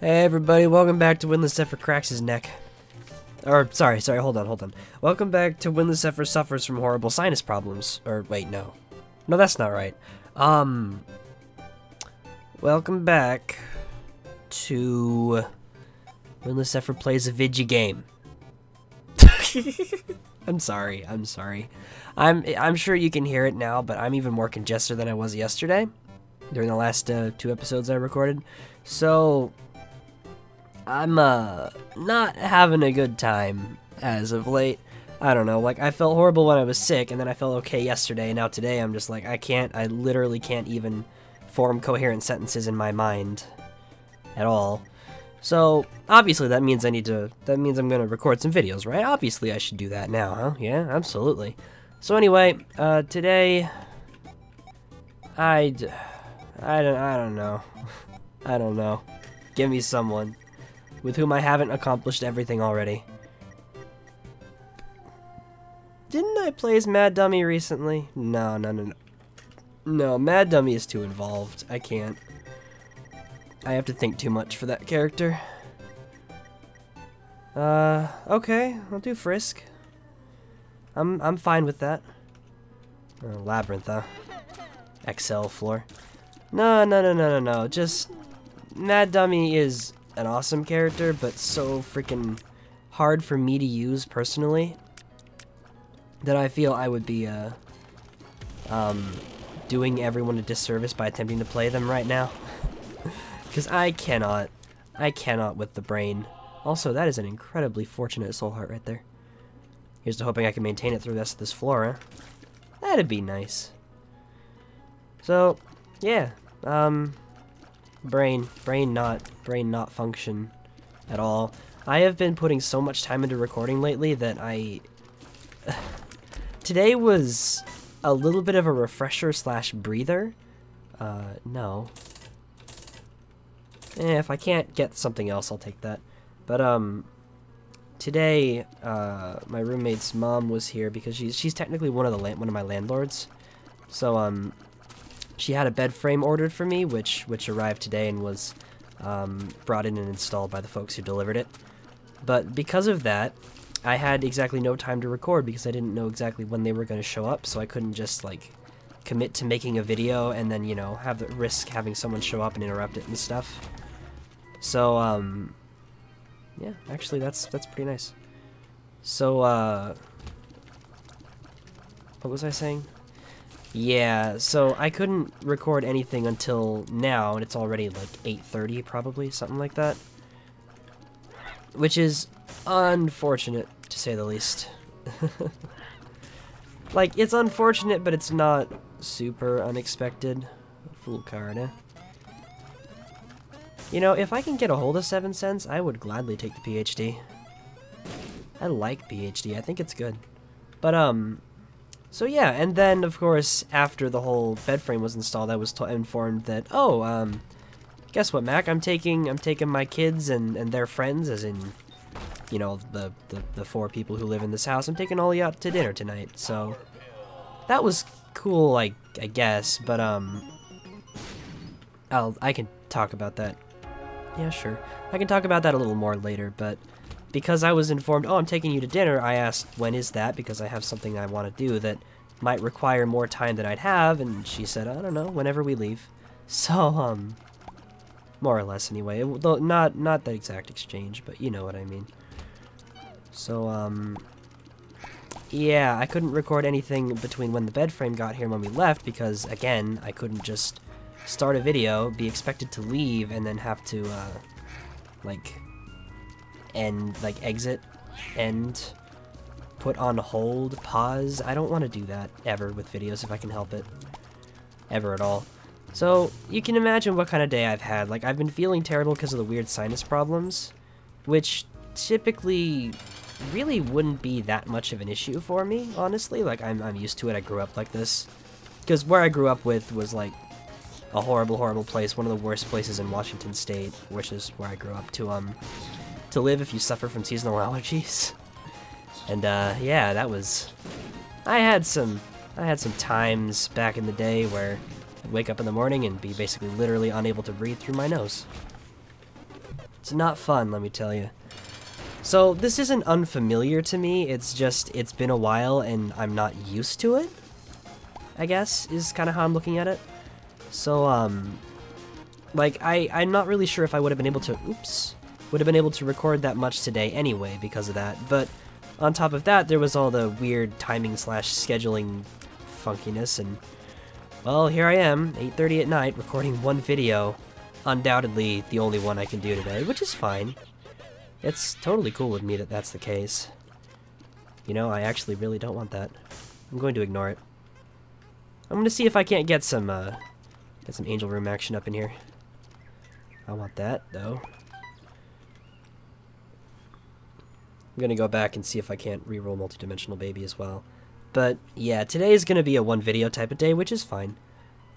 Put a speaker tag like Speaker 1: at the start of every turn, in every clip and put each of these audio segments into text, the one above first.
Speaker 1: Hey everybody, welcome back to Windless Zephyr Cracks His Neck. Or, sorry, sorry, hold on, hold on. Welcome back to Windless Zephyr Suffers from Horrible Sinus Problems. Or, wait, no. No, that's not right. Um, welcome back to Windless Zephyr Plays a Vidya Game. I'm sorry, I'm sorry. I'm I'm sure you can hear it now, but I'm even more congested than I was yesterday during the last uh, two episodes I recorded. So I'm uh not having a good time as of late. I don't know, like I felt horrible when I was sick and then I felt okay yesterday and now today I'm just like I can't I literally can't even form coherent sentences in my mind at all. So, obviously that means I need to that means I'm to record some videos, right? Obviously I should do that now, huh? Yeah, absolutely. So anyway, uh today I I don't I don't know. I don't know. Give me someone with whom I haven't accomplished everything already. Didn't I play as Mad Dummy recently? No, no, no, no. No, Mad Dummy is too involved. I can't. I have to think too much for that character. Uh, okay, I'll do Frisk. I'm I'm fine with that. Uh, Labyrinth, huh? XL floor. No, no, no, no, no, no. Just Mad Dummy is an awesome character, but so freaking hard for me to use personally that I feel I would be uh, um, doing everyone a disservice by attempting to play them right now. Because I cannot. I cannot with the brain. Also, that is an incredibly fortunate soul heart right there. Here's to hoping I can maintain it through the rest of this floor, huh? That'd be nice. So, yeah. Um, brain, brain not, brain not function at all. I have been putting so much time into recording lately that I... Today was a little bit of a refresher slash breather. Uh, no. Eh, if I can't get something else, I'll take that. But, um, today, uh, my roommate's mom was here because she's, she's technically one of the one of my landlords. So, um, she had a bed frame ordered for me, which which arrived today and was um, brought in and installed by the folks who delivered it. But because of that, I had exactly no time to record because I didn't know exactly when they were going to show up, so I couldn't just like commit to making a video and then you know have the risk having someone show up and interrupt it and stuff. So um, yeah, actually that's that's pretty nice. So uh, what was I saying? Yeah, so I couldn't record anything until now, and it's already like 8.30 probably, something like that. Which is unfortunate, to say the least. like, it's unfortunate, but it's not super unexpected. Fool card, eh? You know, if I can get a hold of 7 cents, I would gladly take the PhD. I like PhD, I think it's good. But, um, so yeah, and then of course after the whole bed frame was installed, I was informed that oh, um, guess what, Mac? I'm taking I'm taking my kids and and their friends, as in, you know, the the, the four people who live in this house. I'm taking all you out to dinner tonight. So that was cool, I I guess, but um, I'll I can talk about that. Yeah, sure. I can talk about that a little more later, but because I was informed, oh, I'm taking you to dinner, I asked, when is that? Because I have something I want to do that might require more time than I'd have, and she said, I don't know, whenever we leave. So, um, more or less anyway. Not, not that exact exchange, but you know what I mean. So, um, yeah, I couldn't record anything between when the bed frame got here and when we left because, again, I couldn't just start a video, be expected to leave, and then have to, uh, like, end, like exit, end, put on hold, pause. I don't want to do that ever with videos if I can help it. Ever at all. So, you can imagine what kind of day I've had. Like, I've been feeling terrible because of the weird sinus problems, which typically really wouldn't be that much of an issue for me, honestly. Like, I'm, I'm used to it. I grew up like this. Because where I grew up with was, like, a horrible, horrible place. One of the worst places in Washington State, which is where I grew up, to, um, to live if you suffer from seasonal allergies. And uh, yeah, that was. I had some. I had some times back in the day where I'd wake up in the morning and be basically literally unable to breathe through my nose. It's not fun, let me tell you. So this isn't unfamiliar to me, it's just, it's been a while and I'm not used to it, I guess, is kind of how I'm looking at it. So, um, like, I, I'm not really sure if I would have been able to, oops, would have been able to record that much today anyway because of that, but on top of that, there was all the weird timing slash scheduling funkiness, and, well, here I am, 8.30 at night, recording one video, undoubtedly the only one I can do today, which is fine. It's totally cool with me that that's the case. You know, I actually really don't want that. I'm going to ignore it. I'm to see if I can't get some, uh, get some Angel Room action up in here. I want that, though. I'm gonna go back and see if I can't reroll Multidimensional Baby as well. But, yeah, today is gonna be a one video type of day, which is fine.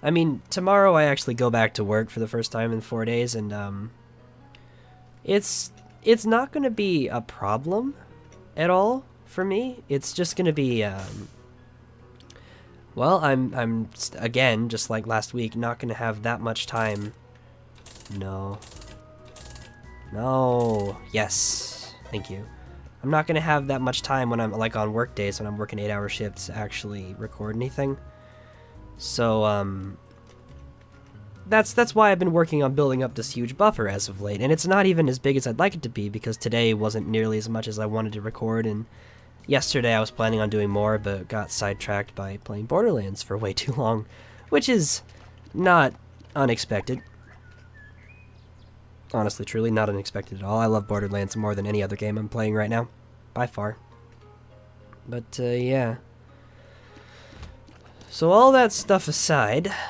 Speaker 1: I mean, tomorrow I actually go back to work for the first time in four days, and, um... It's it's not going to be a problem at all for me. It's just going to be, um, well, I'm, I'm, again, just like last week, not going to have that much time. No. No. Yes. Thank you. I'm not going to have that much time when I'm, like, on work days, when I'm working eight-hour shifts, to actually record anything. So, um, that's that's why I've been working on building up this huge buffer as of late, and it's not even as big as I'd like it to be because today wasn't nearly as much as I wanted to record, and yesterday I was planning on doing more, but got sidetracked by playing Borderlands for way too long, which is not unexpected. Honestly, truly, not unexpected at all. I love Borderlands more than any other game I'm playing right now, by far. But, uh, yeah. So all that stuff aside...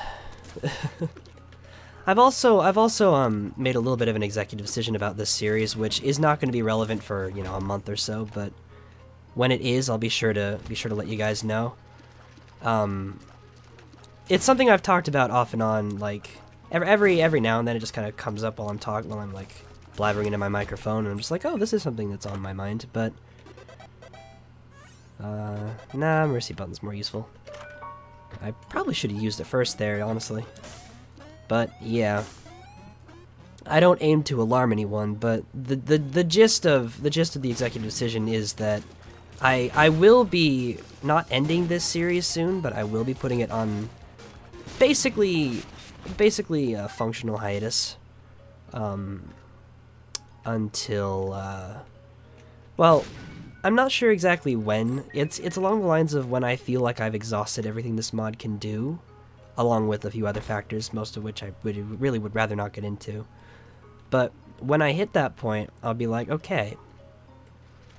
Speaker 1: I've also I've also um made a little bit of an executive decision about this series, which is not going to be relevant for you know a month or so, but when it is, I'll be sure to be sure to let you guys know. Um, it's something I've talked about off and on, like every every every now and then. It just kind of comes up while I'm talking, while I'm like blabbering into my microphone, and I'm just like, oh, this is something that's on my mind. But uh, nah, mercy button's more useful. I probably should have used it first there, honestly. But yeah. I don't aim to alarm anyone, but the, the, the gist of the gist of the executive decision is that I I will be not ending this series soon, but I will be putting it on basically basically a functional hiatus um, until uh, well I'm not sure exactly when. It's it's along the lines of when I feel like I've exhausted everything this mod can do along with a few other factors, most of which I would, really would rather not get into. But when I hit that point, I'll be like, okay,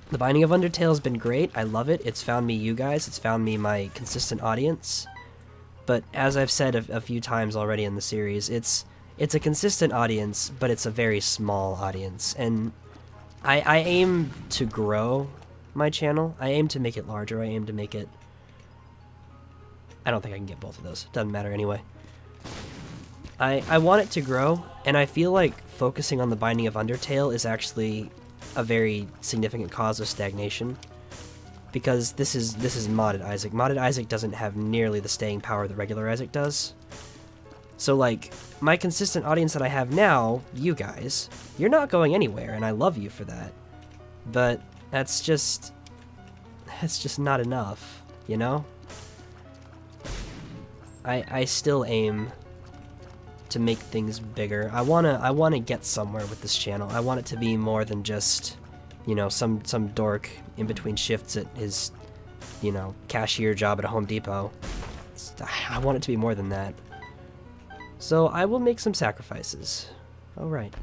Speaker 1: the Binding of Undertale has been great. I love it. It's found me you guys. It's found me my consistent audience. But as I've said a, a few times already in the series, it's it's a consistent audience, but it's a very small audience. And I, I aim to grow my channel. I aim to make it larger. I aim to make it I don't think I can get both of those. Doesn't matter anyway. I, I want it to grow, and I feel like focusing on the Binding of Undertale is actually a very significant cause of stagnation. Because this is this is modded Isaac. Modded Isaac doesn't have nearly the staying power that regular Isaac does. So like, my consistent audience that I have now, you guys, you're not going anywhere, and I love you for that. But that's just... That's just not enough, you know? I, I still aim to make things bigger. I wanna I wanna get somewhere with this channel. I want it to be more than just, you know, some some dork in between shifts at his, you know, cashier job at a Home Depot. I want it to be more than that. So I will make some sacrifices. Alright.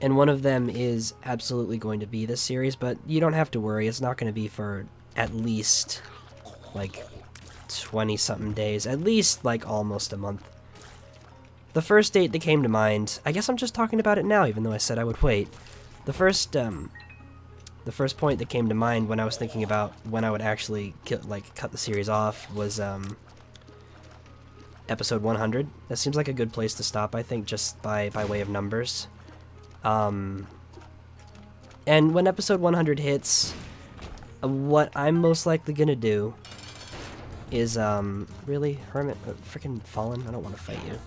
Speaker 1: And one of them is absolutely going to be this series, but you don't have to worry. It's not going to be for at least, like, 20 something days, at least like almost a month. The first date that came to mind, I guess I'm just talking about it now even though I said I would wait. The first um the first point that came to mind when I was thinking about when I would actually like cut the series off was um episode 100. That seems like a good place to stop, I think, just by by way of numbers. Um and when episode 100 hits, what I'm most likely to do is, um, really? Hermit? Uh, freaking Fallen? I don't want to fight you.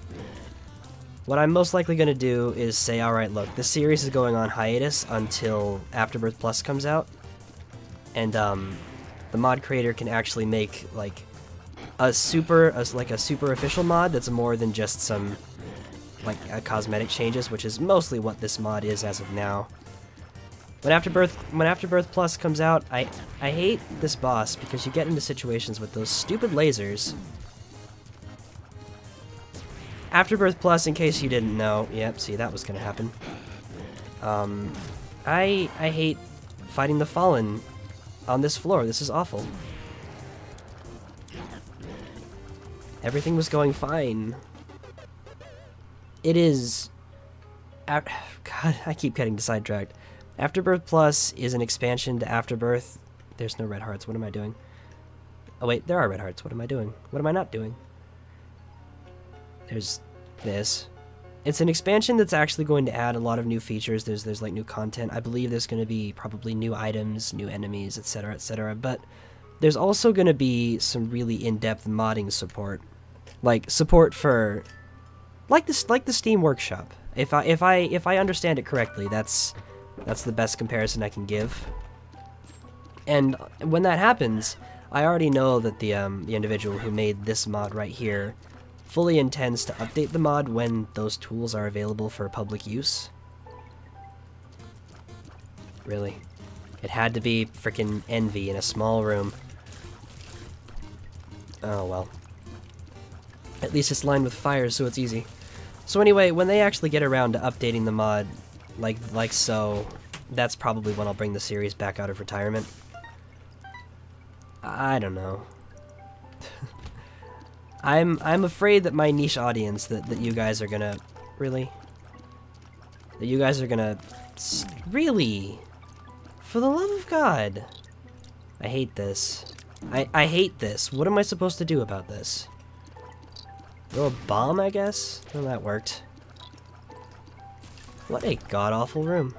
Speaker 1: What I'm most likely going to do is say, alright, look, this series is going on hiatus until Afterbirth Plus comes out. And, um, the mod creator can actually make, like, a super, a, like a super official mod that's more than just some, like, uh, cosmetic changes, which is mostly what this mod is as of now. When Afterbirth, when Afterbirth Plus comes out, I, I hate this boss because you get into situations with those stupid lasers Afterbirth Plus, in case you didn't know, yep, see, that was gonna happen. Um, I, I hate fighting the Fallen on this floor. This is awful. Everything was going fine. It is... God, I keep getting sidetracked. Afterbirth Plus is an expansion to Afterbirth. There's no red hearts. What am I doing? Oh wait, there are red hearts. What am I doing? What am I not doing? There's this. It's an expansion that's actually going to add a lot of new features. There's there's like new content. I believe there's going to be probably new items, new enemies, etc., etc. But there's also going to be some really in-depth modding support, like support for, like this like the Steam Workshop. If I if I if I understand it correctly, that's that's the best comparison I can give. And when that happens, I already know that the um, the individual who made this mod right here fully intends to update the mod when those tools are available for public use. Really. It had to be freaking Envy in a small room. Oh well. At least it's lined with fire, so it's easy. So anyway, when they actually get around to updating the mod, like like so, that's probably when I'll bring the series back out of retirement. I don't know. I'm I'm afraid that my niche audience that, that you guys are gonna really that you guys are gonna really for the love of God I hate this. I I hate this. What am I supposed to do about this? Throw a bomb I guess? Well that worked. What a god-awful room.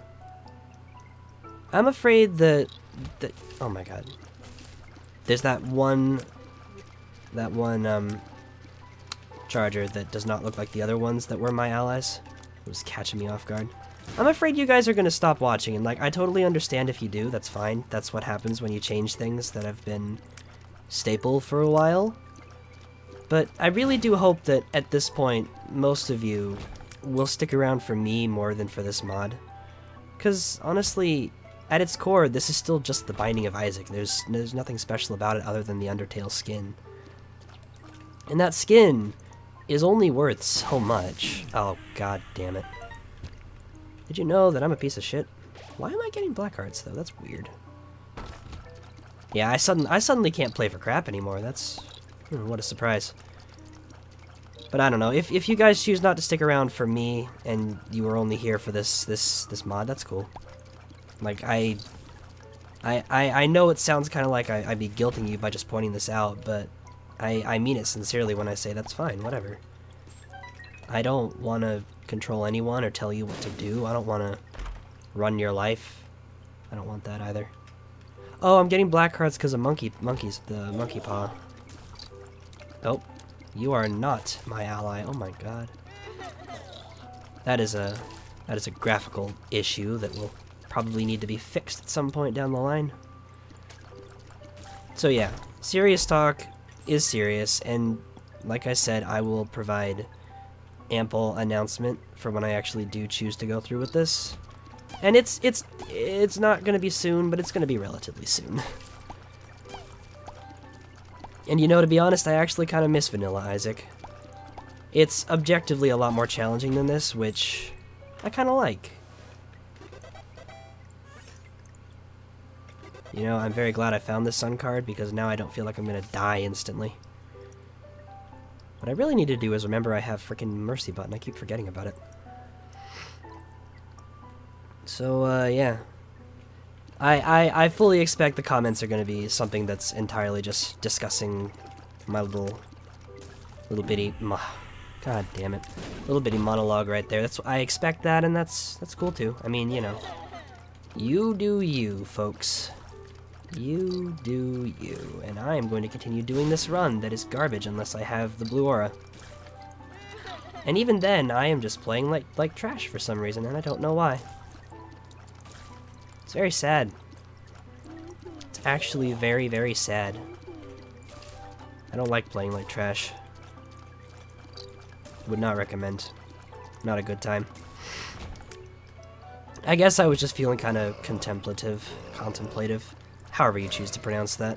Speaker 1: I'm afraid that that oh my god. There's that one that one um charger that does not look like the other ones that were my allies. It was catching me off guard. I'm afraid you guys are going to stop watching, and like, I totally understand if you do, that's fine. That's what happens when you change things that have been staple for a while. But I really do hope that at this point, most of you will stick around for me more than for this mod. Because honestly, at its core, this is still just the Binding of Isaac. There's, there's nothing special about it other than the Undertale skin. And that skin is only worth so much. Oh, god damn it. Did you know that I'm a piece of shit? Why am I getting black hearts, though? That's weird. Yeah, I, sudden I suddenly can't play for crap anymore. That's... What a surprise. But I don't know. If, if you guys choose not to stick around for me, and you were only here for this this this mod, that's cool. Like, I... I, I, I know it sounds kind of like I, I'd be guilting you by just pointing this out, but I, I mean it sincerely when I say that's fine, whatever. I don't want to control anyone or tell you what to do. I don't want to run your life. I don't want that either. Oh, I'm getting black cards because of monkey monkeys, the monkey paw. Nope. You are not my ally. Oh my god. That is a that is a graphical issue that will probably need to be fixed at some point down the line. So yeah, serious talk, is serious, and like I said, I will provide ample announcement for when I actually do choose to go through with this. And it's it's it's not going to be soon, but it's going to be relatively soon. and you know, to be honest, I actually kind of miss Vanilla Isaac. It's objectively a lot more challenging than this, which I kind of like. You know, I'm very glad I found this sun card because now I don't feel like I'm gonna die instantly. What I really need to do is remember I have freaking mercy button. I keep forgetting about it. So, uh, yeah. I, I, I fully expect the comments are going to be something that's entirely just discussing my little, little bitty, god damn it, little bitty monologue right there. That's I expect that, and that's that's cool too. I mean, you know, you do you, folks. You do you, and I am going to continue doing this run that is garbage unless I have the blue aura. And even then, I am just playing like, like trash for some reason, and I don't know why. It's very sad. It's actually very, very sad. I don't like playing like trash. Would not recommend. Not a good time. I guess I was just feeling kind of contemplative, contemplative, however you choose to pronounce that.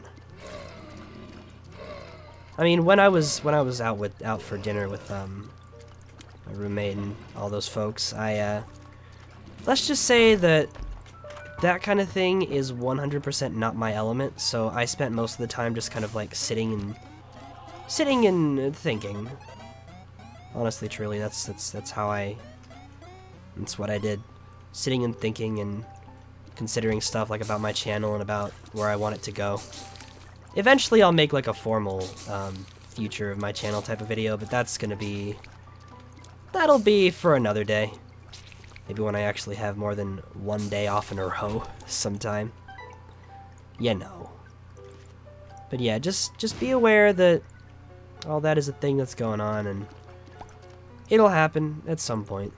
Speaker 1: I mean, when I was when I was out with out for dinner with um my roommate and all those folks, I uh let's just say that that kind of thing is 100% not my element, so I spent most of the time just kind of like sitting and sitting and thinking. Honestly, truly, that's that's that's how I that's what I did. Sitting and thinking and considering stuff like about my channel and about where I want it to go. Eventually I'll make like a formal um, future of my channel type of video, but that's gonna be... That'll be for another day. Maybe when I actually have more than one day off in a row sometime. You know. But yeah, just, just be aware that all that is a thing that's going on and it'll happen at some point.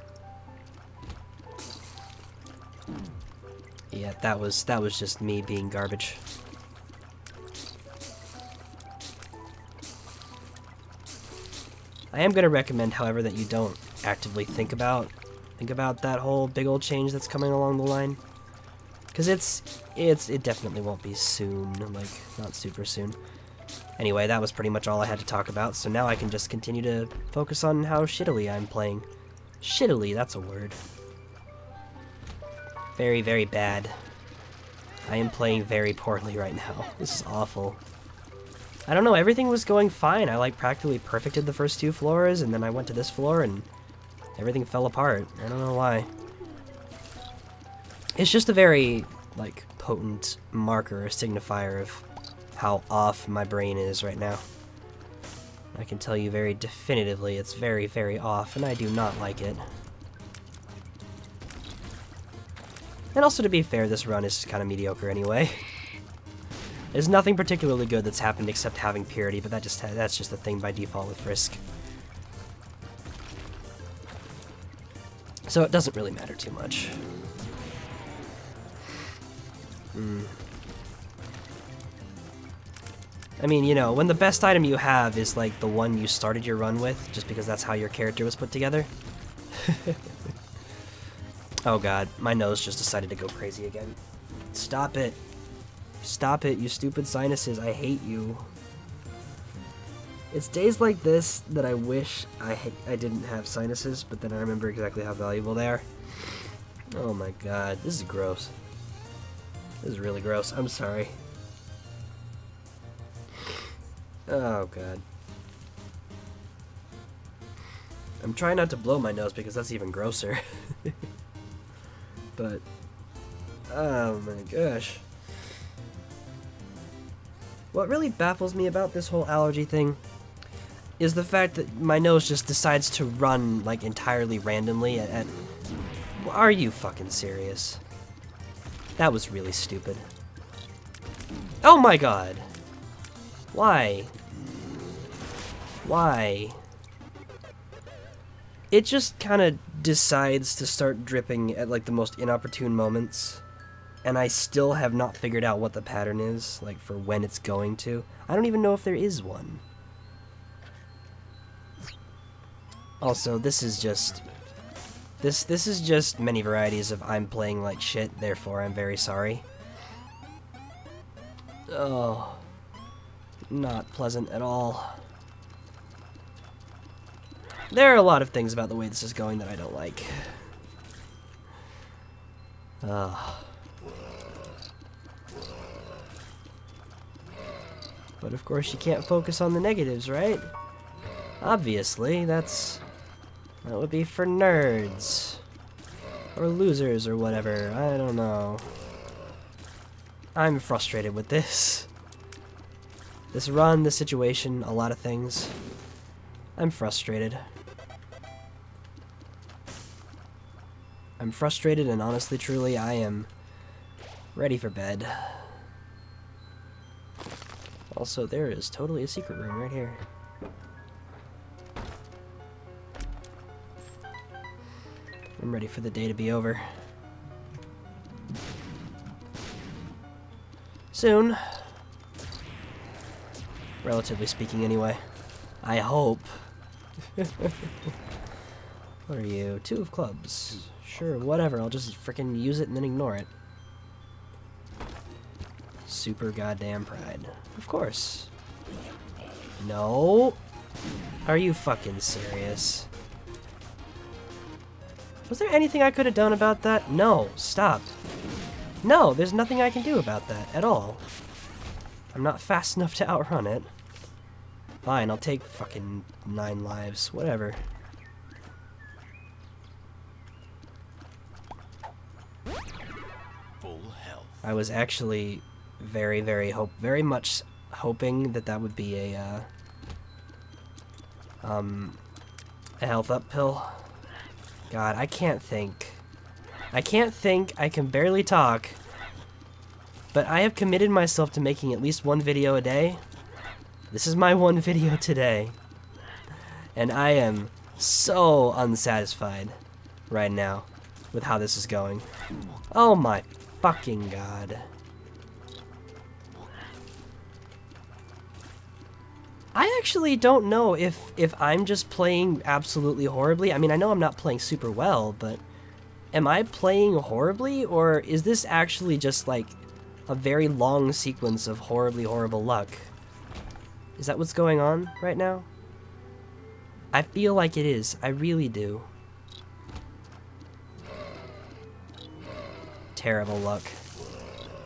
Speaker 1: Yeah, that was that was just me being garbage. I am going to recommend, however, that you don't actively think about think about that whole big old change that's coming along the line. Because it's, it's, it definitely won't be soon, like, not super soon. Anyway, that was pretty much all I had to talk about, so now I can just continue to focus on how shittily I'm playing. Shittily, that's a word. Very, very bad. I am playing very poorly right now. This is awful. I don't know, everything was going fine. I like practically perfected the first two floors, and then I went to this floor, and everything fell apart. I don't know why. It's just a very, like, potent marker or signifier of how off my brain is right now. I can tell you very definitively it's very, very off, and I do not like it. And also, to be fair, this run is kind of mediocre anyway. There's nothing particularly good that's happened except having purity, but that just that's just a thing by default with Frisk. So it doesn't really matter too much. Hmm. I mean, you know, when the best item you have is like the one you started your run with, just because that's how your character was put together. oh god, my nose just decided to go crazy again. Stop it. Stop it, you stupid sinuses. I hate you. It's days like this that I wish I I didn't have sinuses, but then I remember exactly how valuable they are. Oh my god, this is gross. This is really gross. I'm sorry. Oh god. I'm trying not to blow my nose because that's even grosser. but, oh my gosh. What really baffles me about this whole allergy thing is the fact that my nose just decides to run like entirely randomly at, at are you fucking serious? That was really stupid. Oh my god! Why? Why? It just kind of decides to start dripping at like the most inopportune moments and I still have not figured out what the pattern is, like for when it's going to. I don't even know if there is one. Also, this is just this this is just many varieties of I'm playing like shit, therefore I'm very sorry. Oh, not pleasant at all. There are a lot of things about the way this is going that I don't like. Ugh. But of course you can't focus on the negatives, right? Obviously, that's... That would be for nerds. Or losers or whatever, I don't know. I'm frustrated with this. This run, this situation, a lot of things. I'm frustrated. I'm frustrated and honestly, truly, I am ready for bed. Also, there is totally a secret room right here. I'm ready for the day to be over. Soon. Relatively speaking, anyway. I hope. what are you? Two of clubs. Sure, whatever. I'll just freaking use it and then ignore it. Super goddamn pride. Of course. No. Are you fucking serious? Was there anything I could have done about that? No, stop. No, there's nothing I can do about that at all. I'm not fast enough to outrun it. Fine, I'll take fucking nine lives, whatever.
Speaker 2: Full health.
Speaker 1: I was actually very, very hope, very much hoping that that would be a, uh, um, a health up pill. God, I can't think. I can't think, I can barely talk. But I have committed myself to making at least one video a day. This is my one video today. And I am so unsatisfied right now with how this is going. Oh my fucking god. I actually don't know if if I'm just playing absolutely horribly. I mean, I know I'm not playing super well, but am I playing horribly or is this actually just like a very long sequence of horribly horrible luck? Is that what's going on right now? I feel like it is. I really do. Terrible luck.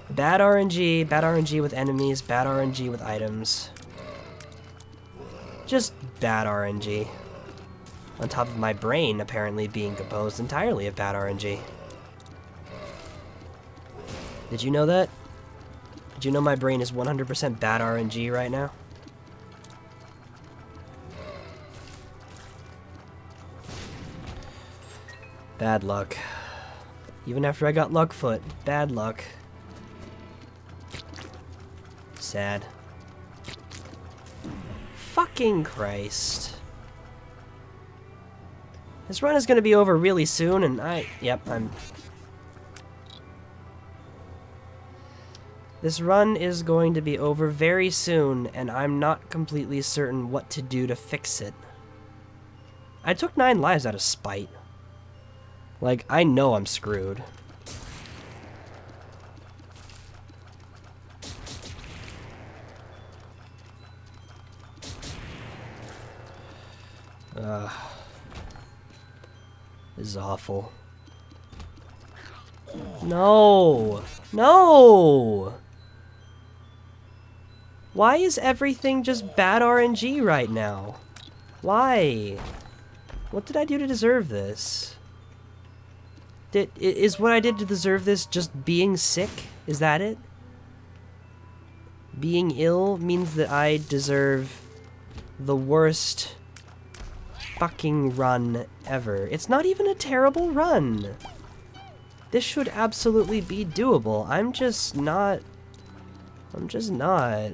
Speaker 1: Bad RNG, bad RNG with enemies, bad RNG with items. Just bad RNG. On top of my brain apparently being composed entirely of bad RNG. Did you know that? Did you know my brain is 100% bad RNG right now? Bad luck. Even after I got Luckfoot, bad luck. Sad. Fucking Christ. This run is going to be over really soon, and I... Yep, I'm... This run is going to be over very soon, and I'm not completely certain what to do to fix it. I took nine lives out of spite. Like, I know I'm screwed. Ugh. This is awful. No! No! Why is everything just bad RNG right now? Why? What did I do to deserve this? Did, is what I did to deserve this just being sick? Is that it? Being ill means that I deserve the worst fucking run ever. It's not even a terrible run. This should absolutely be doable. I'm just not... I'm just not.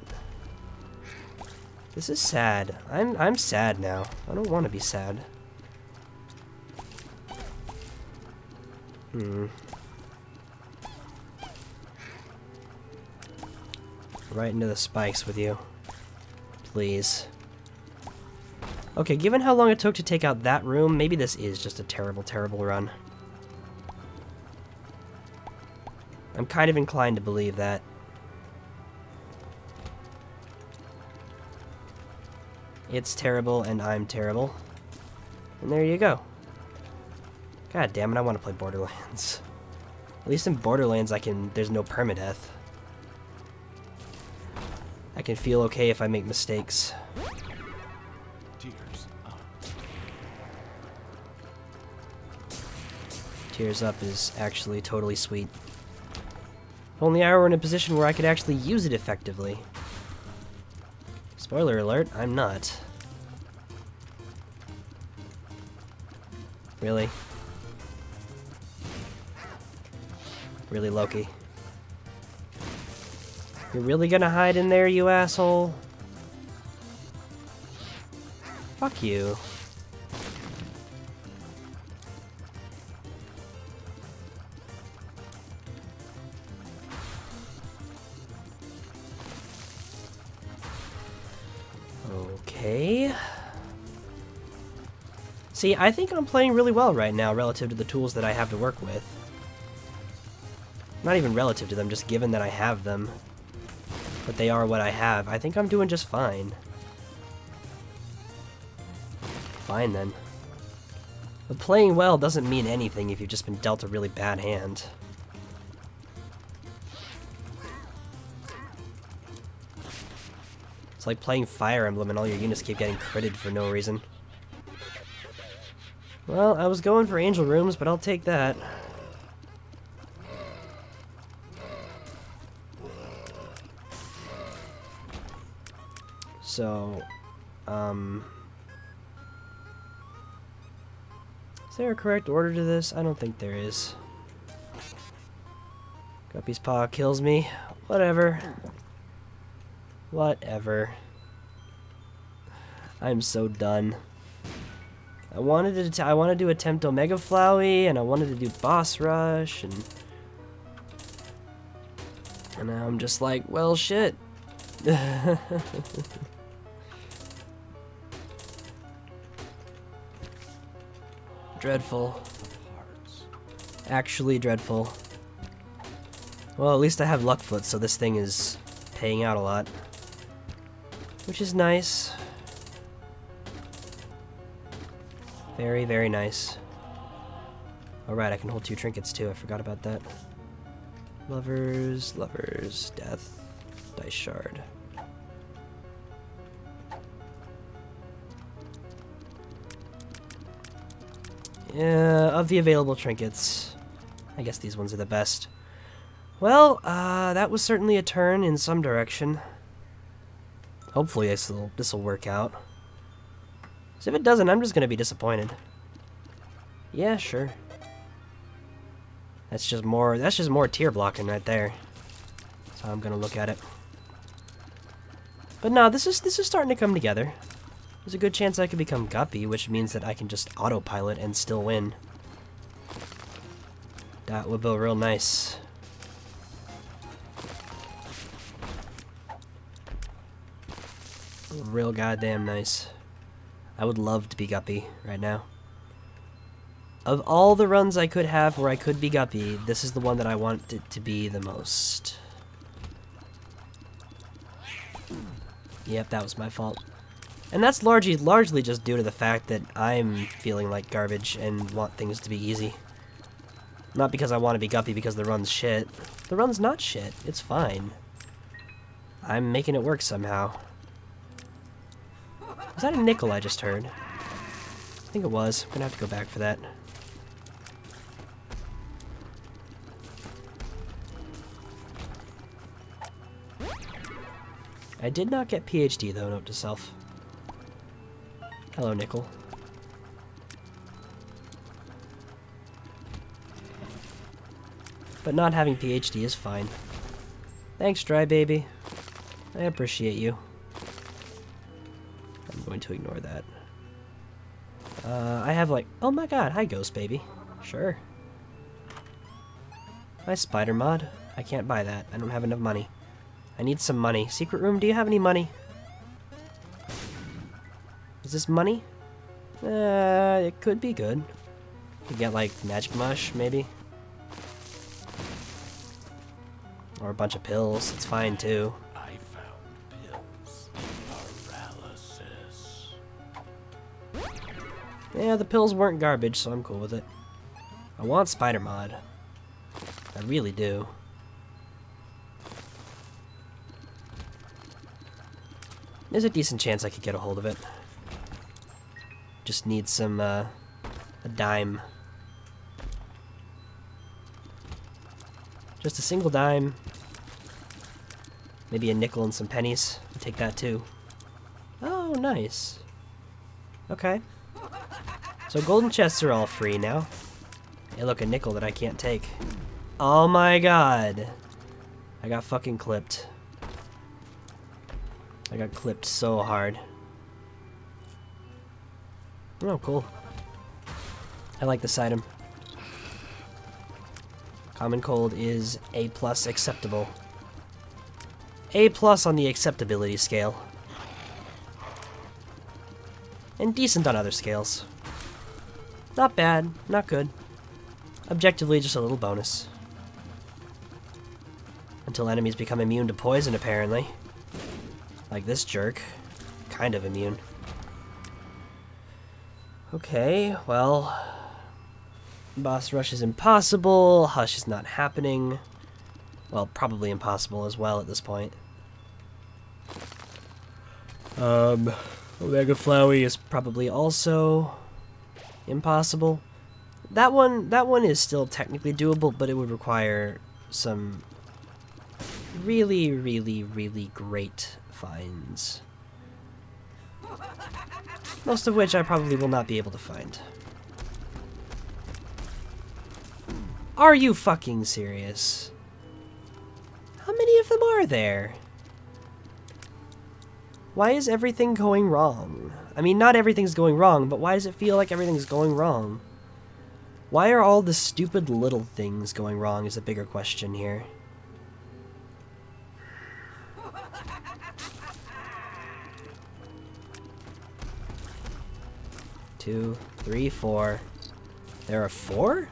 Speaker 1: This is sad. I'm, I'm sad now. I don't want to be sad. Hmm. Right into the spikes with you. Please. Okay, given how long it took to take out that room, maybe this is just a terrible, terrible run. I'm kind of inclined to believe that. It's terrible, and I'm terrible. And there you go. God damn it, I want to play Borderlands. At least in Borderlands, I can. there's no permadeath. I can feel okay if I make mistakes.
Speaker 2: Tears up.
Speaker 1: Tears Up is actually totally sweet. If only I were in a position where I could actually use it effectively. Spoiler alert, I'm not. Really? really, Loki? You're really gonna hide in there, you asshole? Fuck you. Okay. See, I think I'm playing really well right now relative to the tools that I have to work with. Not even relative to them, just given that I have them. But they are what I have. I think I'm doing just fine. Fine then. But playing well doesn't mean anything if you've just been dealt a really bad hand. It's like playing Fire Emblem and all your units keep getting critted for no reason. Well, I was going for Angel Rooms, but I'll take that. So, um... Is there a correct order to this? I don't think there is. Guppy's paw kills me. Whatever. Whatever. I'm so done. I wanted to I wanted to attempt Omega Flowey and I wanted to do Boss Rush and and now I'm just like, well shit. dreadful. Actually dreadful. Well, at least I have Luckfoot, so this thing is paying out a lot. Which is nice. Very, very nice. Alright, I can hold two trinkets too, I forgot about that. Lovers, lovers, death, dice shard. Yeah, of the available trinkets, I guess these ones are the best. Well, uh, that was certainly a turn in some direction. Hopefully this will work out. If it doesn't, I'm just gonna be disappointed. Yeah, sure. That's just more that's just more tier blocking right there. So I'm gonna look at it. But no, this is this is starting to come together. There's a good chance I could become Guppy, which means that I can just autopilot and still win. That would be real nice. Real goddamn nice. I would love to be Guppy right now. Of all the runs I could have where I could be Guppy, this is the one that I want it to be the most. Yep, that was my fault. And that's largely largely just due to the fact that I'm feeling like garbage and want things to be easy. Not because I want to be Guppy because the run's shit. The run's not shit. It's fine. I'm making it work somehow. Was that a nickel I just heard? I think it was. I'm gonna have to go back for that. I did not get PhD though, note to self. Hello, Nickel. But not having PhD is fine. Thanks, Dry Baby. I appreciate you. I'm going to ignore that. Uh, I have like... Oh my god, hi Ghost Baby. Sure. My Spider Mod. I can't buy that. I don't have enough money. I need some money. Secret Room, do you have any money? Is this money? Uh, it could be good. Could get like magic mush, maybe. Or a bunch of pills. It's fine too.
Speaker 2: I found pills. Paralysis.
Speaker 1: Yeah, the pills weren't garbage, so I'm cool with it. I want Spider Mod. I really do. There's a decent chance I could get a hold of it. Just need some, uh, a dime. Just a single dime. Maybe a nickel and some pennies. Take that too. Oh, nice. Okay. So golden chests are all free now. Hey, look, a nickel that I can't take. Oh my god. I got fucking clipped. I got clipped so hard. Oh, cool. I like this item. Common Cold is A plus acceptable. A plus on the acceptability scale. And decent on other scales. Not bad, not good. Objectively, just a little bonus. Until enemies become immune to poison, apparently. Like this jerk. Kind of immune. Okay, well... Boss rush is impossible, Hush is not happening. Well, probably impossible as well at this point. Um, Omega Flowey is probably also impossible. That one, that one is still technically doable, but it would require some really, really, really great finds. Most of which I probably will not be able to find. Are you fucking serious? How many of them are there? Why is everything going wrong? I mean, not everything's going wrong, but why does it feel like everything's going wrong? Why are all the stupid little things going wrong is a bigger question here. Two, three, four. There are four?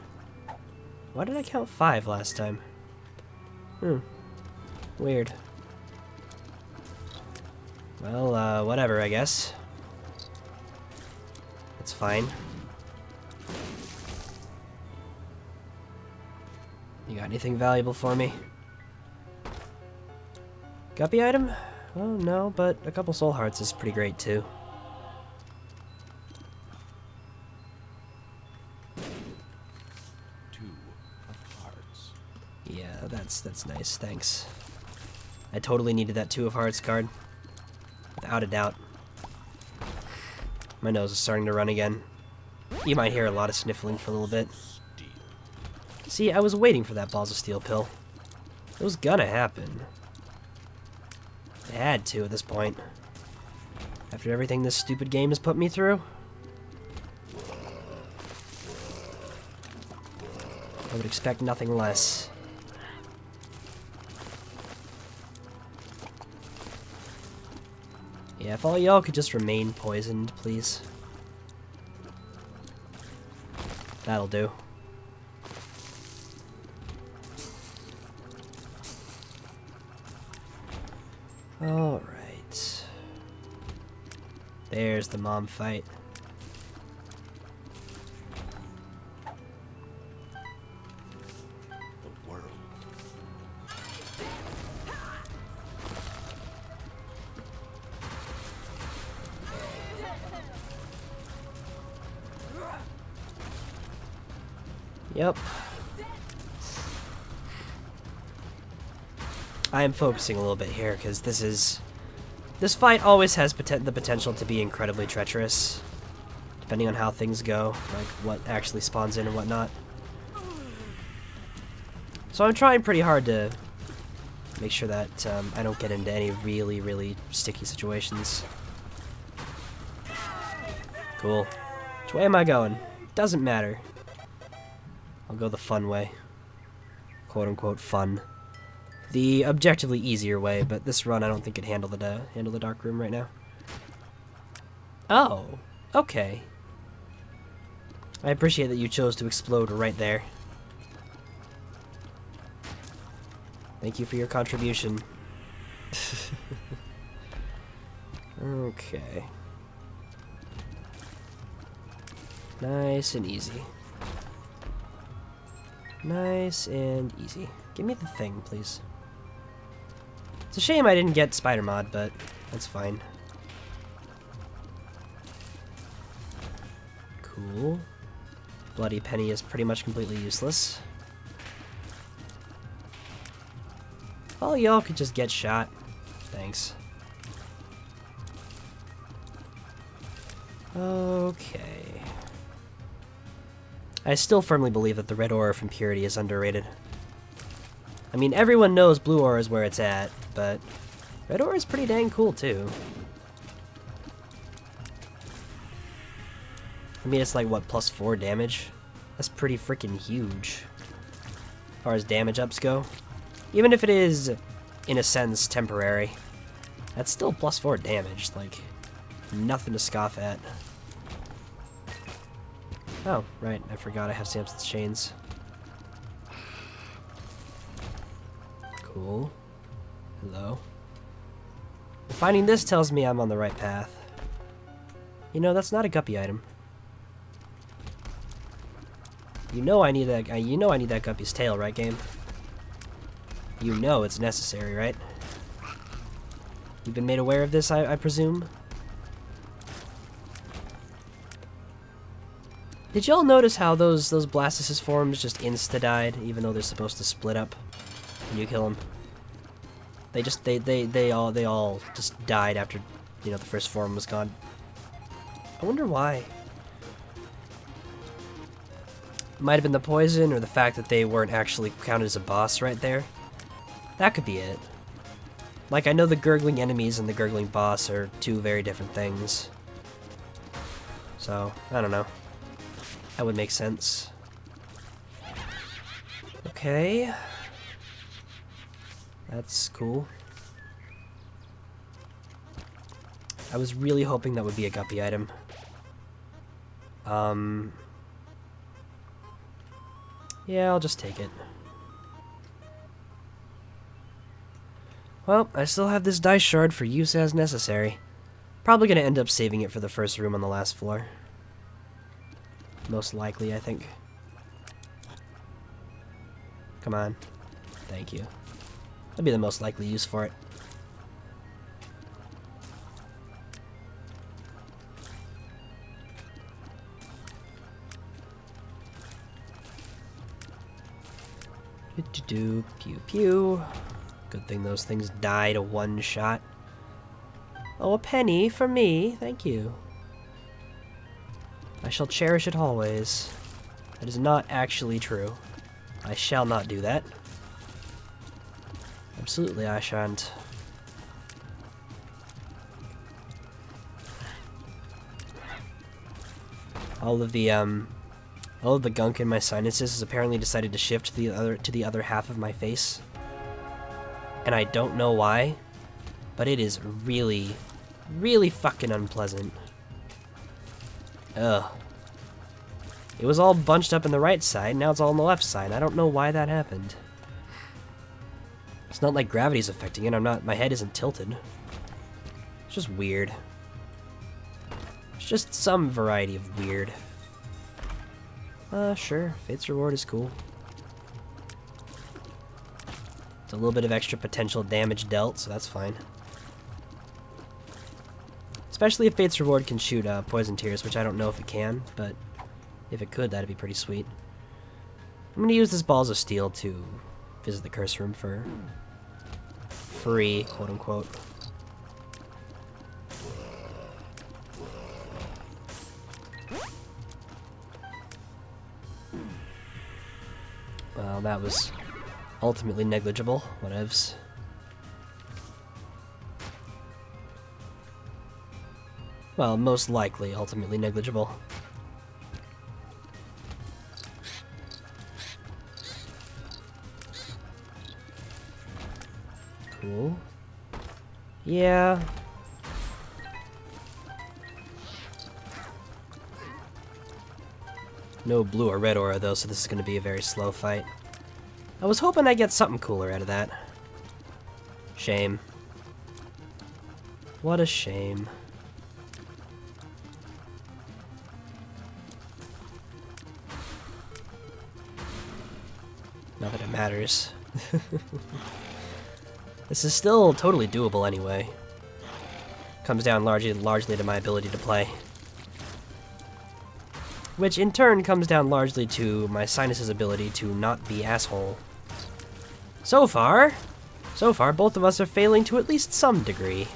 Speaker 1: Why did I count five last time? Hmm. Weird. Well, uh, whatever, I guess. It's fine. You got anything valuable for me? Guppy item? Oh, no, but a couple soul hearts is pretty great, too. Yeah, that's that's nice, thanks. I totally needed that Two of Hearts card. Without a doubt. My nose is starting to run again. You might hear a lot of sniffling for a little bit. See, I was waiting for that Balls of Steel pill. It was gonna happen. It had to at this point. After everything this stupid game has put me through. I would expect nothing less. Yeah, if all y'all could just remain poisoned, please. That'll do. Alright. There's the mom fight. Focusing a little bit here because this is this fight always has poten the potential to be incredibly treacherous, depending on how things go, like what actually spawns in and whatnot. So I'm trying pretty hard to make sure that um, I don't get into any really, really sticky situations. Cool. Which way am I going? Doesn't matter. I'll go the fun way. Quote unquote fun. The objectively easier way, but this run I don't think could handle the da- handle the dark room right now. Oh, okay. I appreciate that you chose to explode right there. Thank you for your contribution. okay. Nice and easy. Nice and easy. Give me the thing, please. It's a shame I didn't get Spider Mod, but that's fine. Cool. Bloody Penny is pretty much completely useless. All y'all could just get shot. Thanks. Okay. I still firmly believe that the red aura from Purity is underrated. I mean, everyone knows blue aura is where it's at, but red aura is pretty dang cool too. I mean, it's like, what, plus 4 damage? That's pretty freaking huge. As far as damage ups go. Even if it is, in a sense, temporary, that's still plus 4 damage. Like, nothing to scoff at. Oh, right. I forgot I have Samson's chains. Cool. Hello. Finding this tells me I'm on the right path. You know, that's not a guppy item. You know I need that. uh, You know I need that guppy's tail, right, game? You know it's necessary, right? You've been made aware of this, I, I presume. Did y'all notice how those those Blastocyst forms just insta died, even though they're supposed to split up when you kill them? They just they they they all they all just died after you know the first form was gone. I wonder why. Might have been the poison or the fact that they weren't actually counted as a boss right there. That could be it. Like, I know the gurgling enemies and the gurgling boss are two very different things. So, I don't know. That would make sense. Okay. That's cool. I was really hoping that would be a guppy item. Um... Yeah, I'll just take it. Well, I still have this dice shard for use as necessary. Probably gonna end up saving it for the first room on the last floor. Most likely, I think. Come on. Thank you. That'd be the most likely use for it. Do do do pew pew. Good thing those things die a one shot. Oh, a penny for me. Thank you. I shall cherish it always. That is not actually true. I shall not do that. Absolutely, I shan't. All of the um, all of the gunk in my sinuses has apparently decided to shift to the other to the other half of my face, and I don't know why, but it is really, really fucking unpleasant. Ugh. It was all bunched up in the right side, now it's all on the left side. I don't know why that happened. It's not like gravity's affecting it. I'm not. My head isn't tilted. It's just weird. It's just some variety of weird. Uh, sure. Fate's Reward is cool. It's a little bit of extra potential damage dealt, so that's fine. Especially if Fate's Reward can shoot uh, Poison Tears, which I don't know if it can, but if it could, that'd be pretty sweet. I'm gonna use this Balls of Steel to visit the Curse Room for free, quote unquote. Well, that was ultimately negligible. Whatevs. Well, most likely ultimately negligible. Yeah. No blue or red aura though, so this is going to be a very slow fight. I was hoping I'd get something cooler out of that. Shame. What a shame. Not that it matters. this is still totally doable anyway. Comes down largely largely to my ability to play. Which in turn comes down largely to my sinus's ability to not be asshole. So far, so far both of us are failing to at least some degree.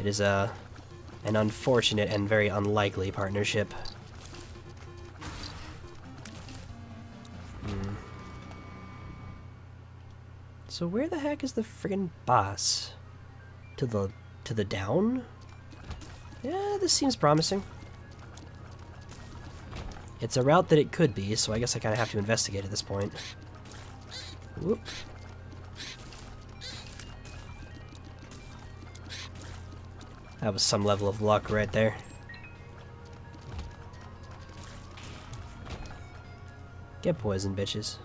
Speaker 1: It is a an unfortunate and very unlikely partnership. So where the heck is the friggin' boss? To the to the down? Yeah, this seems promising. It's a route that it could be, so I guess I kind of have to investigate at this point. Whoop. That was some level of luck right there. Get poisoned, bitches.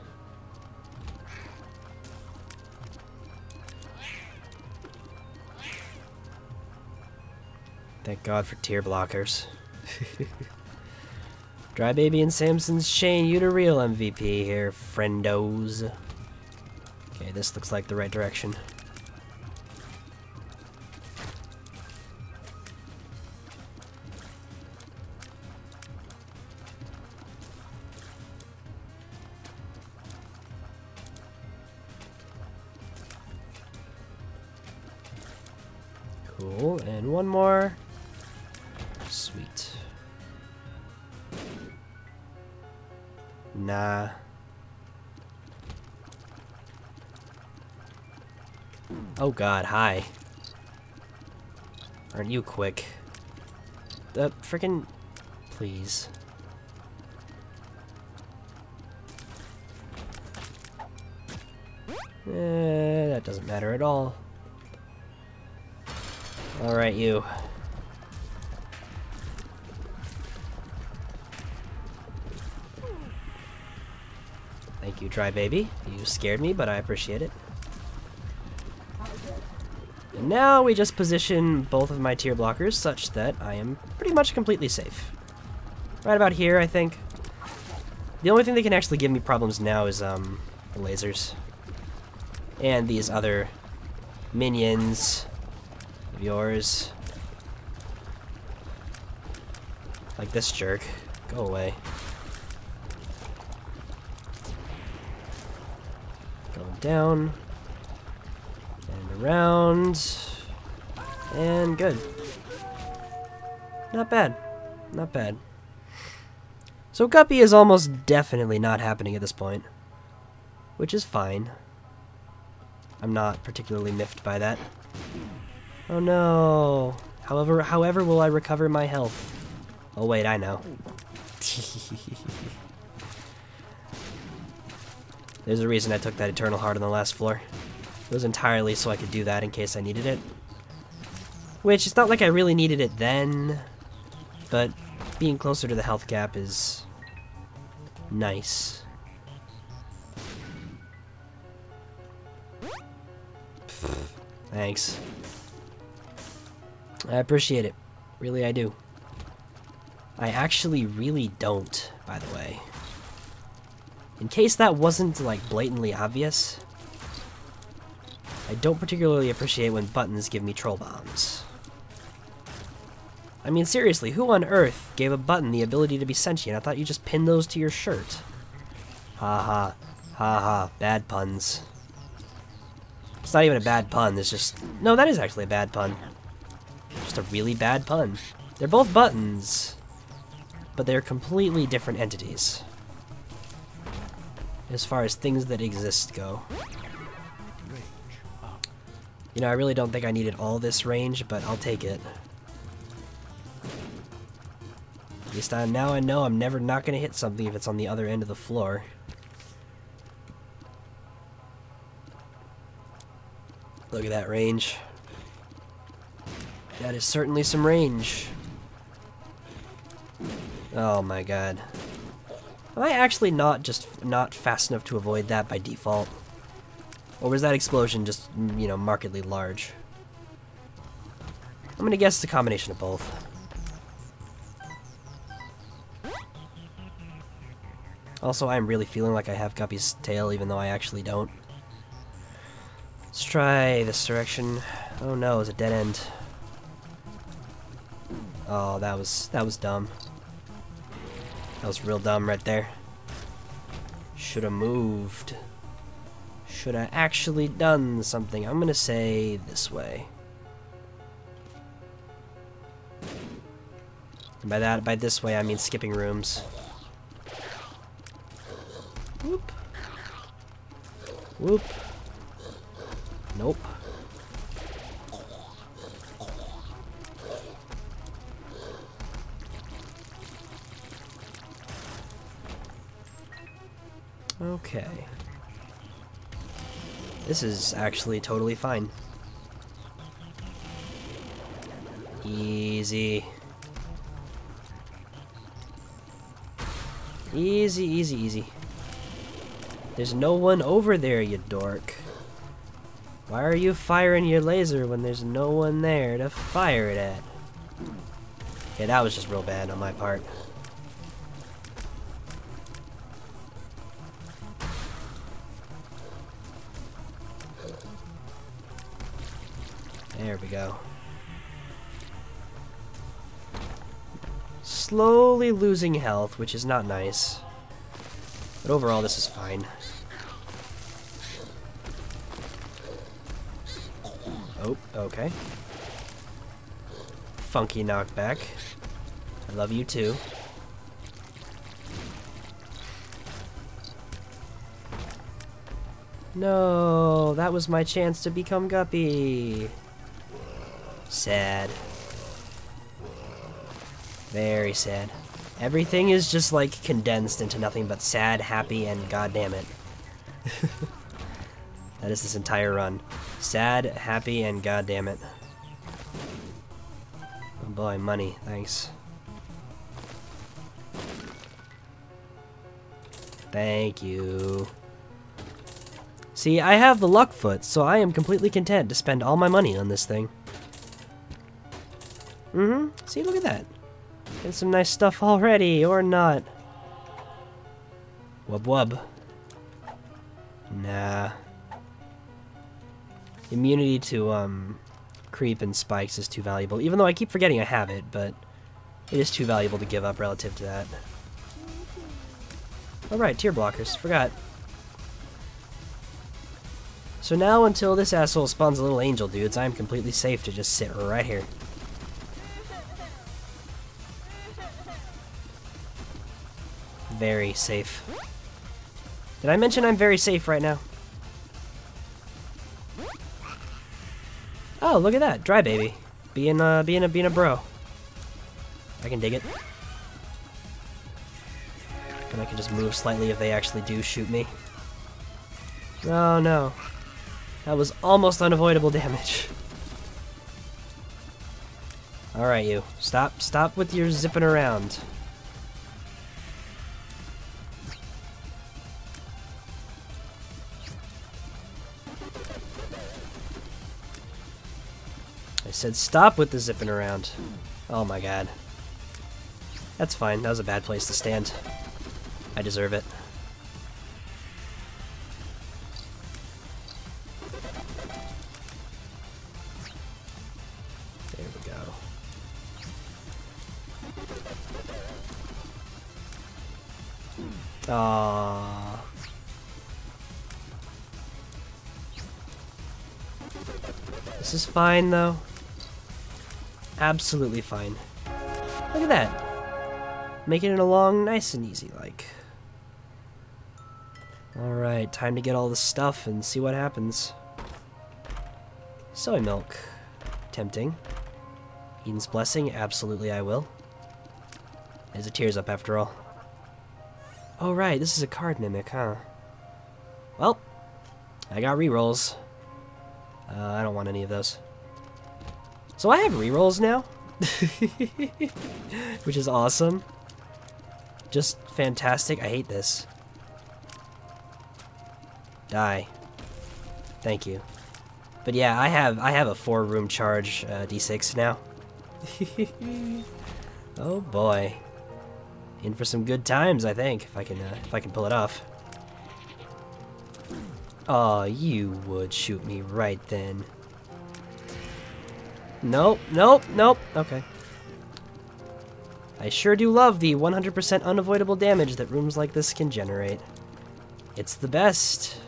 Speaker 1: Thank God for tear blockers. Dry Baby and Samson's Chain, you the real MVP here, friendos. Okay, this looks like the right direction. God, hi. Aren't you quick? The frickin' please. Eh, that doesn't matter at all. Alright, you. Thank you, Dry Baby. You scared me, but I appreciate it. And now we just position both of my tear blockers such that I am pretty much completely safe. Right about here, I think. The only thing that can actually give me problems now is um, the lasers. And these other minions of yours. Like this jerk. Go away. Going down. Around. And good. Not bad. Not bad. So Guppy is almost definitely not happening at this point. Which is fine. I'm not particularly miffed by that. Oh no. However, however will I recover my health? Oh wait, I know. There's a reason I took that Eternal Heart on the last floor. It was entirely so I could do that in case I needed it. Which, it's not like I really needed it then, but being closer to the health gap is nice. Thanks. I appreciate it. Really, I do. I actually really don't, by the way. In case that wasn't, like, blatantly obvious, I don't particularly appreciate when buttons give me troll bombs. I mean, seriously, who on earth gave a button the ability to be sentient? I thought you just pinned those to your shirt. Ha ha. Ha ha. Bad puns. It's not even a bad pun, it's just... No, that is actually a bad pun. Just a really bad pun. They're both buttons, but they're completely different entities. As far as things that exist go. You know, I really don't think I needed all this range, but I'll take it. At least I, now I know I'm never not going to hit something if it's on the other end of the floor. Look at that range. That is certainly some range. Oh my god. Am I actually not just not fast enough to avoid that by default? Or was that explosion just, you know, markedly large? I'm gonna guess it's a combination of both. Also, I'm really feeling like I have Guppy's tail, even though I actually don't. Let's try this direction. Oh no, it's a dead end. Oh, that was that was dumb. That was real dumb right there. Should have moved. Should have actually done something. I'm gonna say this way. And by that, by this way, I mean skipping rooms. Whoop. Whoop. Nope. Okay. This is actually totally fine. Easy. Easy, easy, easy. There's no one over there, you dork. Why are you firing your laser when there's no one there to fire it at? Yeah, that was just real bad on my part. There we go. Slowly losing health, which is not nice. But overall, this is fine. Oh, okay. Funky knockback. I love you too. No, that was my chance to become Guppy. Sad. Very sad. Everything is just like condensed into nothing but sad, happy, and goddamn it. that is this entire run. Sad, happy, and goddamn it. Oh boy, money, thanks. Thank you. See, I have the luck foot, so I am completely content to spend all my money on this thing. Mm-hmm. See, look at that. Get some nice stuff already, or not. Wub wub. Nah. Immunity to, um, creep and spikes is too valuable. Even though I keep forgetting I have it, but it is too valuable to give up relative to that. Alright, tear blockers. Forgot. So now, until this asshole spawns a little angel dudes, I am completely safe to just sit right here. Very safe. Did I mention I'm very safe right now? Oh, look at that. Dry baby. Being, uh, being a, being a bro. I can dig it. And I can just move slightly if they actually do shoot me. Oh no. That was almost unavoidable damage. Alright you. Stop stop with your zipping around. Said stop with the zipping around. Oh my god. That's fine. That was a bad place to stand. I deserve it. There we go. Aww. This is fine, though. Absolutely fine. Look at that. Making it along nice and easy, like. Alright, time to get all the stuff and see what happens. Soy milk. Tempting. Eden's Blessing, absolutely I will. There's a tears up after all. Oh right, this is a card mimic, huh? Well, I got rerolls. Uh, I don't want any of those. So I have rerolls now? Which is awesome. Just fantastic. I hate this. Die. Thank you. But yeah, I have I have a four room charge uh, D6 now. oh boy. In for some good times, I think, if I can uh, if I can pull it off. Oh, you would shoot me right then. Nope, nope, nope. Okay. I sure do love the 100% unavoidable damage that rooms like this can generate. It's the best.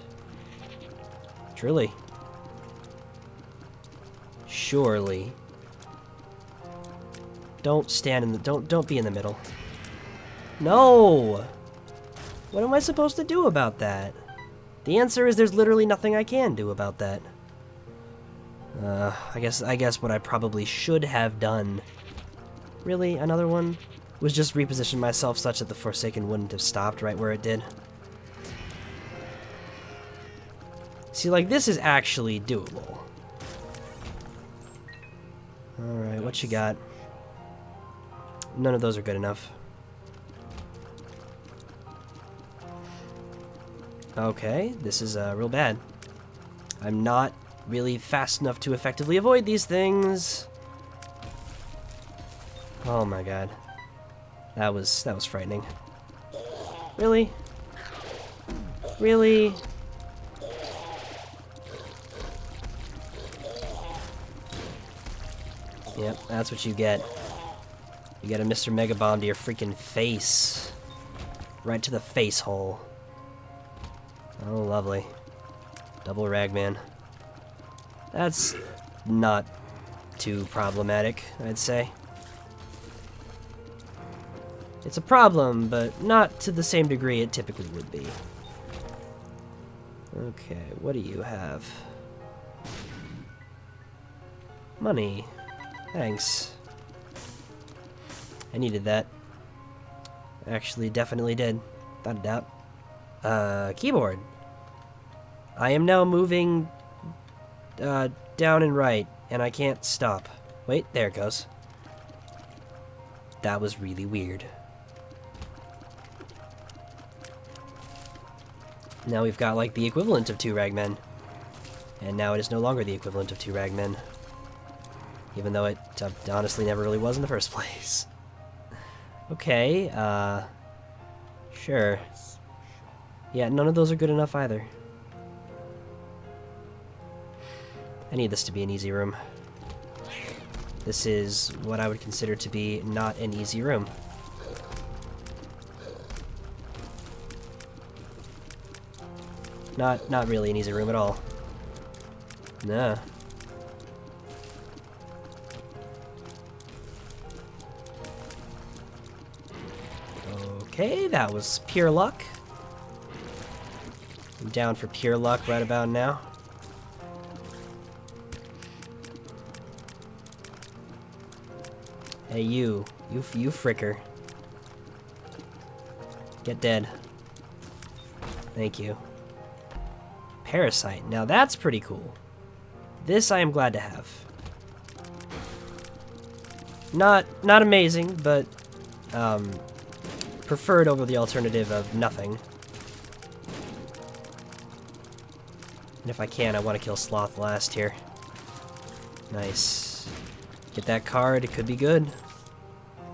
Speaker 1: Truly. Surely. Don't stand in the don't don't be in the middle. No. What am I supposed to do about that? The answer is there's literally nothing I can do about that. Uh, I guess I guess what I probably should have done. Really, another one? Was just reposition myself such that the Forsaken wouldn't have stopped right where it did. See, like, this is actually doable. Alright, what you got? None of those are good enough. Okay, this is uh, real bad. I'm not really fast enough to effectively avoid these things. Oh my god. That was that was frightening. Really? Really? Yep, that's what you get. You get a Mr. Mega Bomb to your freaking face. Right to the face hole. Oh, lovely. Double Ragman. That's not too problematic, I'd say. It's a problem, but not to the same degree it typically would be. Okay, what do you have? Money. Thanks. I needed that. Actually, definitely did. Without a doubt. Uh, keyboard. I am now moving uh, down and right, and I can't stop. Wait, there it goes. That was really weird. Now we've got like the equivalent of two ragmen. And now it is no longer the equivalent of two ragmen. Even though it uh, honestly never really was in the first place. Okay, uh... Sure. Yeah, none of those are good enough either. I need this to be an easy room. This is what I would consider to be not an easy room. Not, not really an easy room at all. Nah. Okay, that was pure luck. I'm down for pure luck right about now. Hey, you. You, you fricker. Get dead. Thank you. Parasite. Now that's pretty cool. This I am glad to have. Not not amazing, but um, preferred over the alternative of nothing. And if I can, I want to kill Sloth last here. Nice. Get that card, it could be good.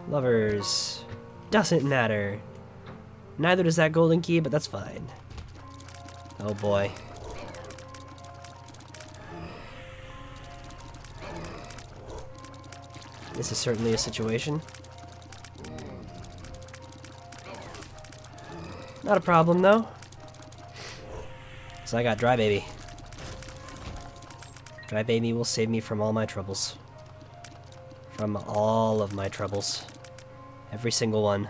Speaker 1: Lovers. Doesn't matter. Neither does that golden key, but that's fine. Oh boy. This is certainly a situation. Not a problem, though. So I got Dry Baby. Dry Baby will save me from all my troubles. From all of my troubles. Every single one.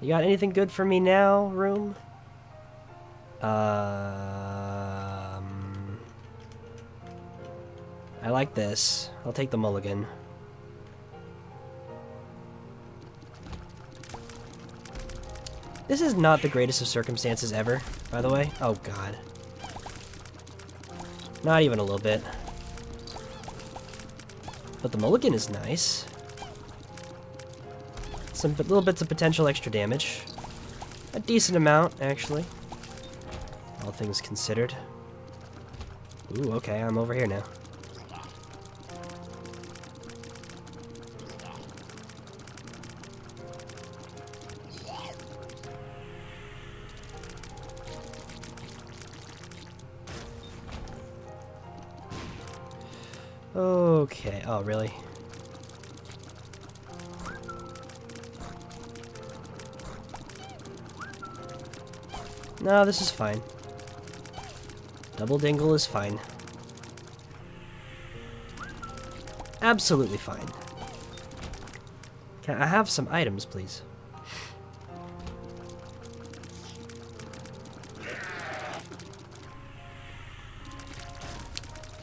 Speaker 1: You got anything good for me now, room? Um, I like this. I'll take the mulligan. This is not the greatest of circumstances ever, by the way. Oh god. Not even a little bit. But the mulligan is nice. Some little bits of potential extra damage. A decent amount, actually. All things considered. Ooh, okay, I'm over here now. Really? No, this is fine. Double dingle is fine. Absolutely fine. Can I have some items, please?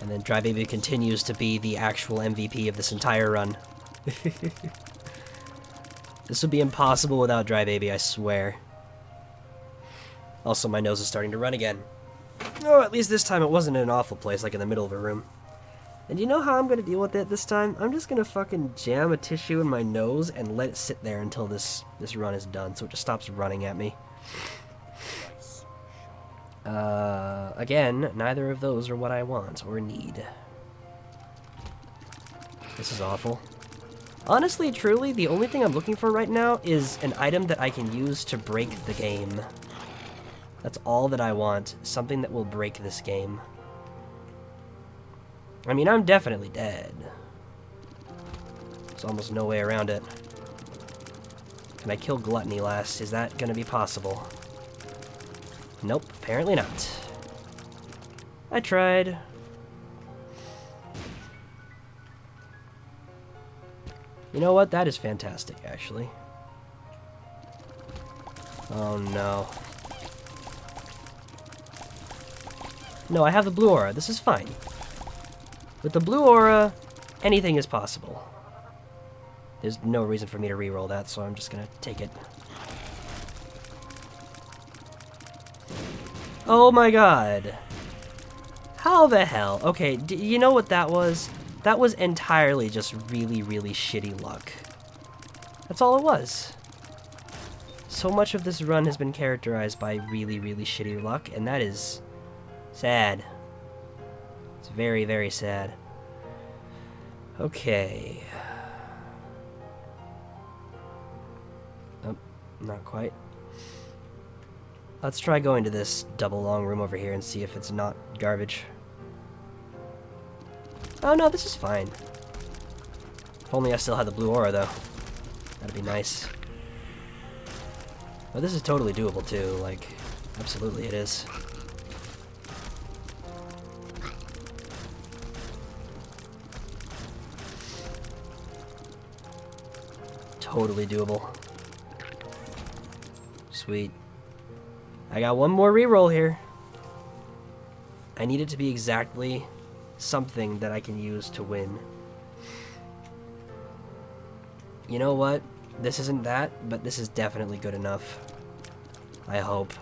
Speaker 1: And then Dry Baby continues to be the actual MVP of this entire run. this would be impossible without Dry Baby, I swear. Also, my nose is starting to run again. Oh, at least this time it wasn't in an awful place, like in the middle of a room. And you know how I'm gonna deal with it this time? I'm just gonna fucking jam a tissue in my nose and let it sit there until this, this run is done, so it just stops running at me. Uh, again, neither of those are what I want or need. This is awful. Honestly, truly, the only thing I'm looking for right now is an item that I can use to break the game. That's all that I want. Something that will break this game. I mean, I'm definitely dead. There's almost no way around it. Can I kill Gluttony last? Is that going to be possible? Nope, apparently not. I tried. You know what? That is fantastic, actually. Oh no. No, I have the blue aura. This is fine. With the blue aura, anything is possible. There's no reason for me to re-roll that, so I'm just gonna take it. Oh my god. How the hell? Okay, you know what that was? That was entirely just really, really shitty luck. That's all it was. So much of this run has been characterized by really, really shitty luck, and that is sad. It's very, very sad. Okay. Oh, not quite. Let's try going to this double long room over here and see if it's not garbage. Oh no, this is fine. If only I still had the blue aura though. That'd be nice. But this is totally doable too, like, absolutely it is. Totally doable. Sweet. I got one more reroll here. I need it to be exactly something that I can use to win. You know what? This isn't that, but this is definitely good enough. I hope.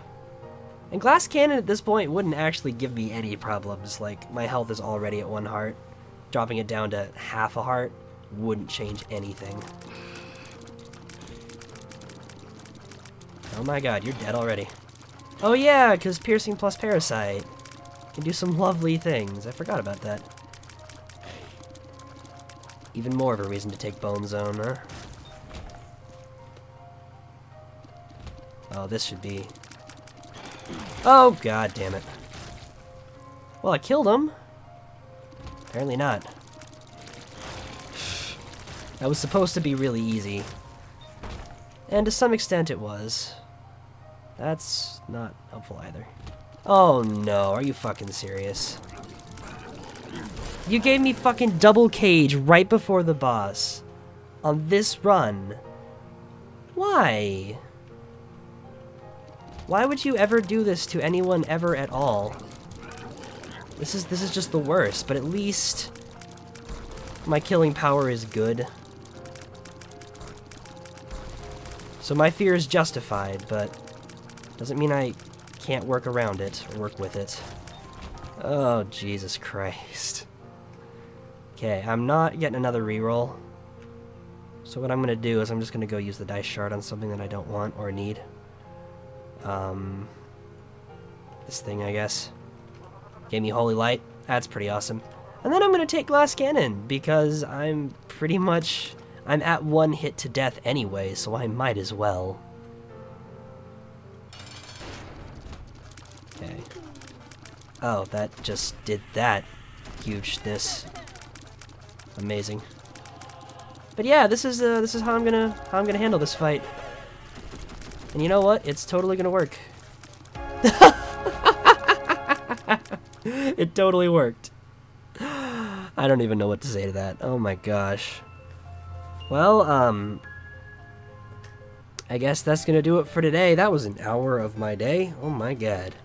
Speaker 1: And Glass Cannon at this point wouldn't actually give me any problems. Like, my health is already at one heart. Dropping it down to half a heart wouldn't change anything. Oh my god, you're dead already. Oh yeah, because piercing plus parasite can do some lovely things. I forgot about that. Even more of a reason to take Bone Zone, huh? Oh, this should be... Oh, god damn it. Well, I killed him. Apparently not. That was supposed to be really easy. And to some extent it was. That's not helpful either. Oh no, are you fucking serious? You gave me fucking double cage right before the boss. On this run. Why? Why would you ever do this to anyone ever at all? This is this is just the worst, but at least my killing power is good. So my fear is justified, but doesn't mean I can't work around it or work with it. Oh, Jesus Christ. Okay, I'm not getting another reroll. So what I'm going to do is I'm just going to go use the dice shard on something that I don't want or need. Um, this thing, I guess. Gave me Holy Light. That's pretty awesome. And then I'm going to take Glass Cannon, because I'm pretty much... I'm at one hit to death anyway, so I might as well. Okay. Oh, that just did that Huge this. Amazing. But yeah, this is uh, this is how I'm gonna how I'm gonna handle this fight. And you know what? It's totally gonna work. it totally worked. I don't even know what to say to that. Oh my gosh. Well, um, I guess that's gonna do it for today. That was an hour of my day. Oh my god.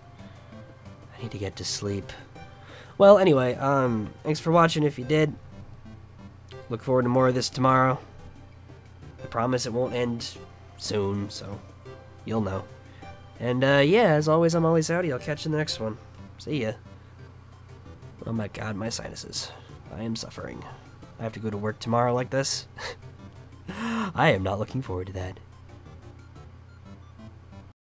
Speaker 1: Need to get to sleep. Well, anyway, um, thanks for watching if you did. Look forward to more of this tomorrow. I promise it won't end soon, so you'll know. And, uh, yeah, as always, I'm always Outy. I'll catch you in the next one. See ya. Oh my god, my sinuses. I am suffering. I have to go to work tomorrow like this. I am not looking forward to that.